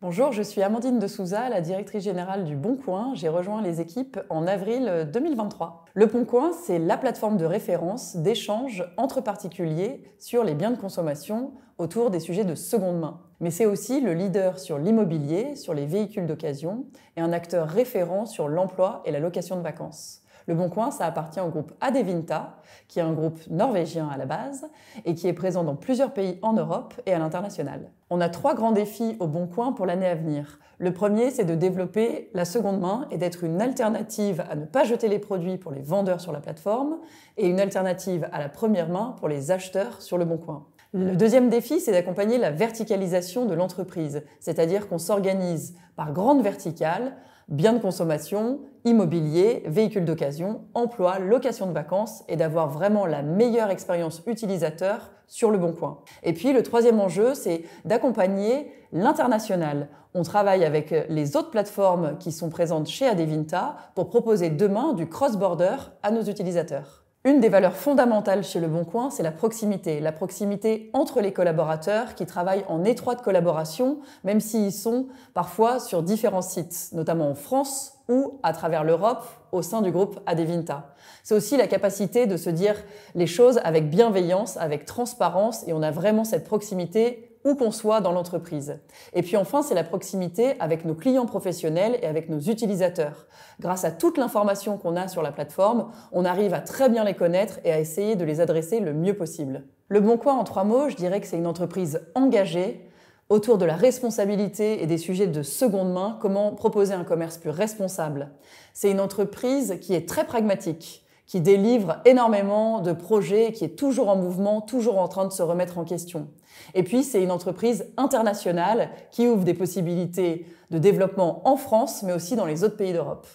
Bonjour, je suis Amandine de Souza, la directrice générale du Bon Coin. J'ai rejoint les équipes en avril 2023. Le Bon Coin, c'est la plateforme de référence d'échange entre particuliers sur les biens de consommation autour des sujets de seconde main. Mais c'est aussi le leader sur l'immobilier, sur les véhicules d'occasion et un acteur référent sur l'emploi et la location de vacances. Le Bon Coin, ça appartient au groupe Adevinta, qui est un groupe norvégien à la base et qui est présent dans plusieurs pays en Europe et à l'international. On a trois grands défis au Bon Coin pour l'année à venir. Le premier, c'est de développer la seconde main et d'être une alternative à ne pas jeter les produits pour les vendeurs sur la plateforme et une alternative à la première main pour les acheteurs sur le Bon Coin. Le deuxième défi, c'est d'accompagner la verticalisation de l'entreprise, c'est-à-dire qu'on s'organise par grande verticale, biens de consommation, immobilier, véhicules d'occasion, emploi, location de vacances et d'avoir vraiment la meilleure expérience utilisateur sur le bon coin. Et puis le troisième enjeu, c'est d'accompagner l'international. On travaille avec les autres plateformes qui sont présentes chez Adevinta pour proposer demain du cross-border à nos utilisateurs. Une des valeurs fondamentales chez Le Bon Coin, c'est la proximité. La proximité entre les collaborateurs qui travaillent en étroite collaboration, même s'ils sont parfois sur différents sites, notamment en France ou à travers l'Europe au sein du groupe Adevinta. C'est aussi la capacité de se dire les choses avec bienveillance, avec transparence, et on a vraiment cette proximité où qu'on soit dans l'entreprise. Et puis enfin, c'est la proximité avec nos clients professionnels et avec nos utilisateurs. Grâce à toute l'information qu'on a sur la plateforme, on arrive à très bien les connaître et à essayer de les adresser le mieux possible. Le Bon Coin, en trois mots, je dirais que c'est une entreprise engagée autour de la responsabilité et des sujets de seconde main, comment proposer un commerce plus responsable. C'est une entreprise qui est très pragmatique qui délivre énormément de projets, qui est toujours en mouvement, toujours en train de se remettre en question. Et puis, c'est une entreprise internationale qui ouvre des possibilités de développement en France, mais aussi dans les autres pays d'Europe.